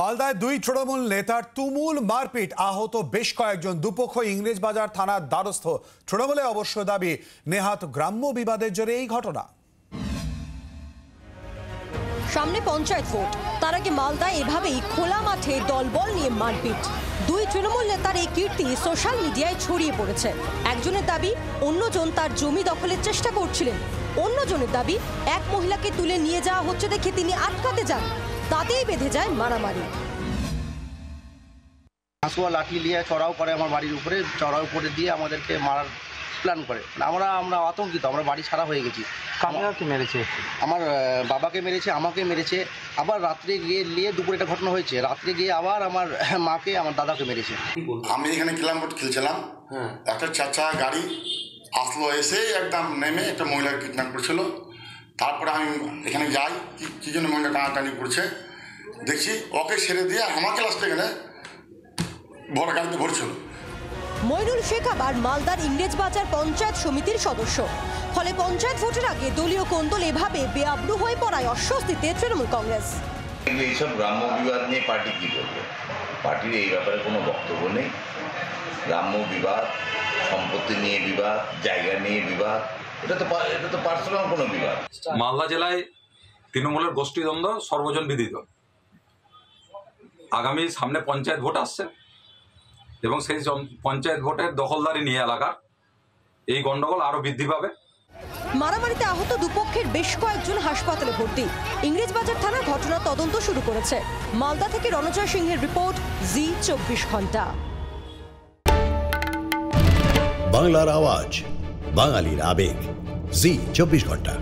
মালদায় দুই তৃণমূল নেতার তুমুল মারপিট। আহত বেশ কয়েকজন দুপক্ষ ইংরেজবাজার থানার দ্বারস্থ। তৃণমূলে অবশ্য দাবি, নেহাত গ্রাম্য বিবাদের জেরে এই ঘটনা। সামনে পঞ্চায়েত ভোট। তার আগে মালদায় এভাবেই খোলা মাঠে দলবল নিয়ে মারপিট। দুই তৃণমূল নেতার এই কীর্তি সোশ্যাল মিডিয়ায় ছড়িয়ে পড়েছে। একজনের দাবি, অন্যজন তার জমি দখলের চেষ্টা করছিলেন। অন্যজনের দাবি, এক মহিলাকে তুলে নিয়ে যাওয়া হচ্ছে দেখে তিনি আটকাতে যান। তাতেই বেঁধে যায় মারামারি। হাঁসুয়া লাঠি নিয়ে চড়াও করে আমার বাড়ির উপরে চড়াও করে দিয়ে আমাদেরকে মারার প্ল্যান করে। আমরা আমরা আতঙ্কিত আমরা বাড়ি ছাড়া হয়ে গেছি। কাকে মেরেছে? আমার বাবাকে মেরেছে আমাকে মেরেছে। আবার রাত্রে গিয়ে নিয়ে দুপুরে একটা ঘটনা হয়েছে। রাত্রে গিয়ে আবার আমার মাকে আমার দাদাকে মেরেছে। আমি এখানে বোর্ড খেলছিলাম। একটা চাচা গাড়ি আসলো এসে একদম নেমে একটা মহিলাকে কিডন্যাপ করছিল। তারপরে আমি এখানে যাই কি- কি জন্য মহিলা টানাটানি করছে দেখছি ওকে ছেড়ে দিয়ে আমাকে লাস্টে এখানে বড় গাড়িতে ভরছিল। মইনুল শেখ আবার মালদার ইংরেজবাজার পঞ্চায়েত সমিতির সদস্য। ফলে পঞ্চায়েত ভোটের আগে দলীয় কোন্দল এভাবে বেআব্রু হয়ে পড়ায় অস্বস্তিতে তৃণমূল কংগ্রেস। এইসব গ্রাম্য বিবাদ নিয়ে পার্টি কী করবে? পার্টির এই ব্যাপারে কোনো বক্তব্য নেই। গ্রাম্য বিবাদ সম্পত্তি নিয়ে বিবাদ জায়গা নিয়ে বিবাদ এটা তো এটা তো পার্সোনাল কোনো বিবাদ। মালদা জেলায় তৃণমূলের গোষ্ঠীদ্বন্দ্ব সর্বজন বিদিত আগামী সামনে পঞ্চায়েত ভোট আসছে এবং সেই পঞ্চায়েত ভোটের দখলদারি নিয়ে এলাকার এই গন্ডগোল আরও বৃদ্ধি পাবে। মারামারিতে আহত দুপক্ষের বেশ কয়েকজন হাসপাতালে ভর্তি। ইংরেজবাজার থানার ঘটনা তদন্ত শুরু করেছে। মালদা থেকে রণজয় সিংহের রিপোর্ট জি চব্বিশ ঘণ্টা। বাংলার আওয়াজ। বাঙালির আবেগ। জি চব্বিশ ঘণ্টা।